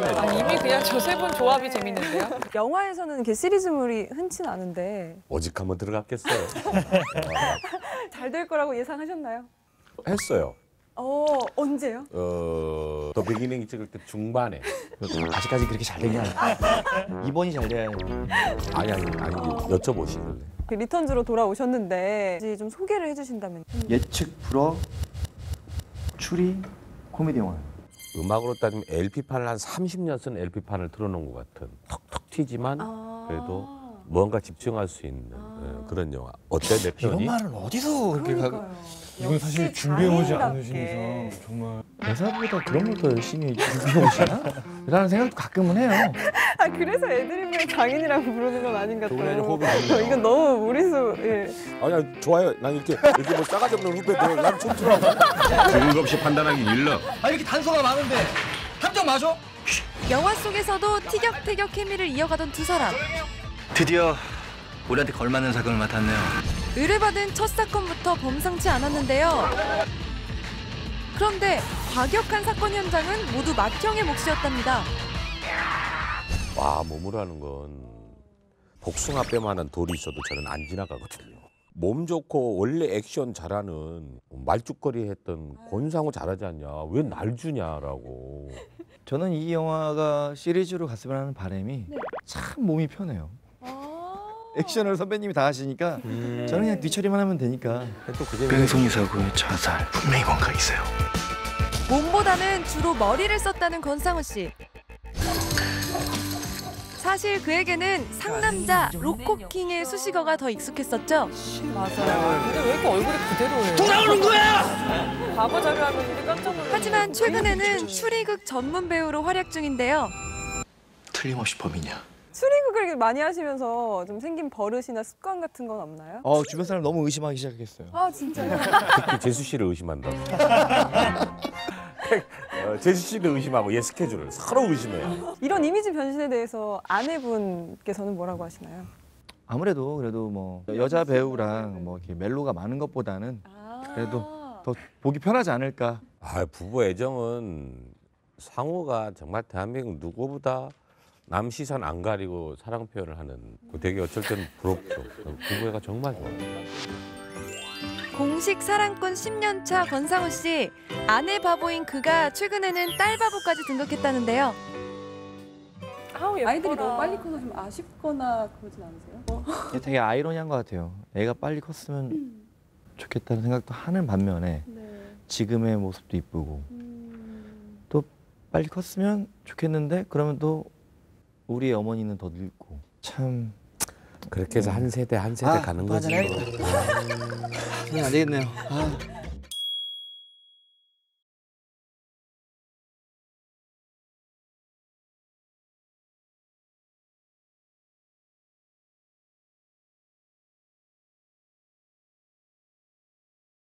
조심해야지. 아, 이미 그냥 저 세 분 조합이 재밌는데요? 영화에서는 이렇게 시리즈물이 흔치 는 않은데 오직 한번 들어갔겠어요. 잘 될 거라고 예상하셨나요? 했어요. 어 언제요? 어, 더 비기닝 찍을 때 중반에. 아직까지 그렇게 잘 아니야. 이번이 잘 돼야 해. 아니, 아니, 아니, 여쭤보시길래. 그 리턴즈로 돌아오셨는데 이제 좀 소개를 해주신다면 예측 불어 추리 코미디 영화. 음악으로 따지면 LP판을 한 30년 쓴 LP판을 틀어놓은 것 같은 턱턱 튀지만 아. 그래도 뭔가 집중할 수 있는 예, 그런 영화. 어때 내 이런 표현이? 말은 어디서 그렇게 가? 이건 사실 준비해오지 이상 정말 대사보다 그런 걸 더 열심히 준비해 오시나? 라는 생각도 가끔은 해요. 아 그래서 애드립을 장인이라고 부르는 건 아닌가 또. 어. 이건 너무 예. 아니 좋아요. 난 이렇게 이렇게 뭐 싸가지 없는 후배들 난 촌스러워. 근거 없이 판단하기 일러. 아 이렇게 단서가 많은데 함정 맞아? 영화 속에서도 티격태격 케미를 이어가던 두 사람. 드디어 우리한테 걸맞는 사건을 맡았네요. 의뢰받은 첫 사건부터 범상치 않았는데요. 그런데 과격한 사건 현장은 모두 맏형의 몫이었답니다. 와 몸으로 하는 건 복숭아 뼈만한 돌이 있어도 저는 안 지나가거든요. 몸 좋고 원래 액션 잘하는 말죽거리 했던 권상우 잘하지 않냐? 왜 날 주냐라고. 저는 이 영화가 시리즈로 갔으면 하는 바람이 참 몸이 편해요. 액션을 선배님이 다 하시니까 저는 그냥 뒤처리만 하면 되니까. 또그 재미. 뺑소니 사고의 자살 분명히 뭔가 있어요. 몸보다는 주로 머리를 썼다는 권상우 씨. 사실 그에게는 상남자 로코킹의 수식어가 더 익숙했었죠. 맞아요. 근데 왜 이렇게 얼굴이 그대로예요? 돌아오는 거야! 과거 자료하면 우리 깜짝 놀랐 하지만 최근에는 추리극 전문 배우로 활약 중인데요. 틀림없이 범인이야. 수리극을 많이 하시면서 좀 생긴 버릇이나 습관 같은 건 없나요? 어 주변 사람 너무 의심하기 시작했어요. 아 진짜요? 특히 재수 씨를 의심한다고. 어, 재수 씨를 의심하고 얘 스케줄을 서로 의심해요. 이런 이미지 변신에 대해서 아내분께서는 뭐라고 하시나요? 아무래도 그래도 뭐 여자 배우랑 뭐 이렇게 멜로가 많은 것보다는 그래도 더 보기 편하지 않을까. 아, 부부 애정은 상호가 정말 대한민국 누구보다 남 시선 안 가리고 사랑 표현을 하는 그 되게 어쩔 때는 부럽죠. 부부애가 정말 좋아요. 공식 사랑꾼 10년 차 권상우 씨. 아내 바보인 그가 최근에는 딸 바보까지 등극했다는데요. 아우. 아이들이 너무 빨리 커서 좀 아쉽거나 그러진 않으세요? 되게 아이러니한 것 같아요. 애가 빨리 컸으면 좋겠다는 생각도 하는 반면에 네. 지금의 모습도 이쁘고 또 빨리 컸으면 좋겠는데 그러면 또 우리 어머니는 더 늙고 참 그렇게 해서 한 세대 한 세대 아, 가는 또 거지. 한잔 해야겠다. 그냥 안 되겠네요. 아.